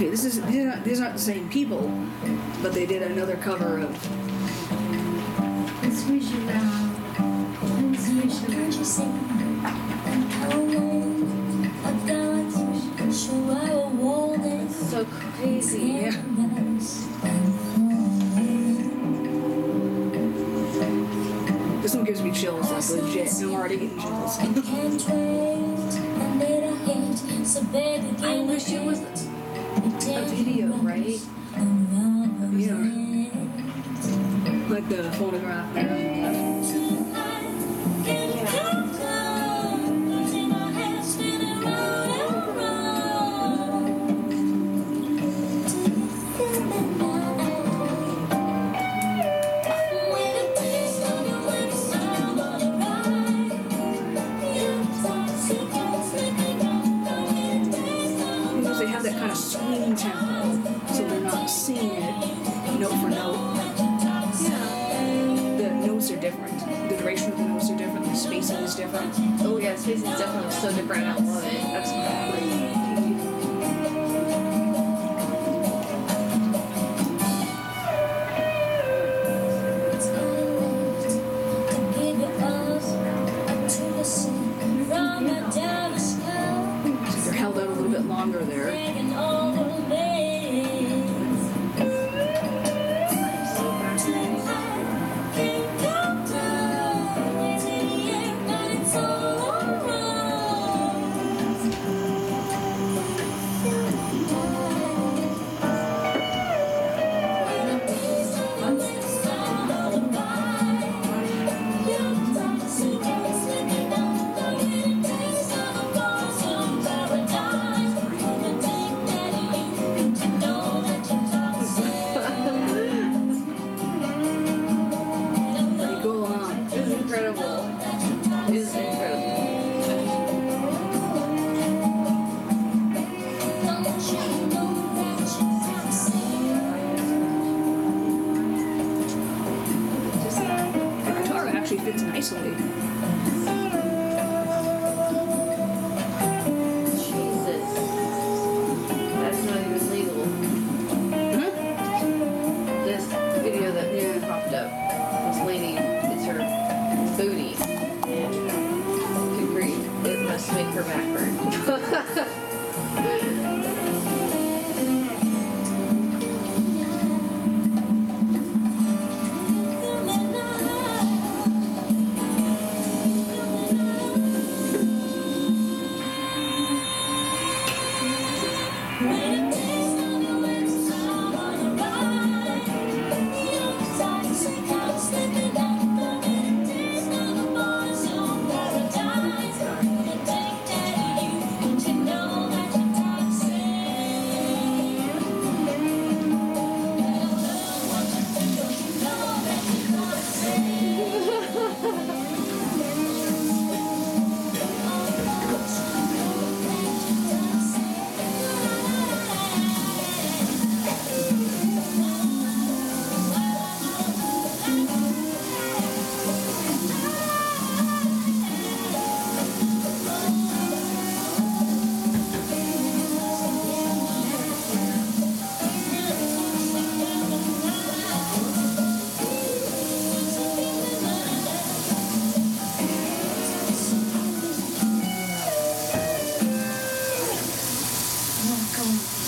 Okay, this is these are, not, these aren't the same people, but they did another cover of. Swish around and swish around. So crazy. This one gives me chills, like legit. I'm already getting chills. I wish it was a video, right? Yeah. Like the photograph spacing is different. Oh yeah, space is definitely so different. I love it. That's crazy. So they're held out a little bit longer there. and isolate. Even hmm? This video that yeah. popped up, this lady, it's her booty. And. It must make her back burn. 네. welcome.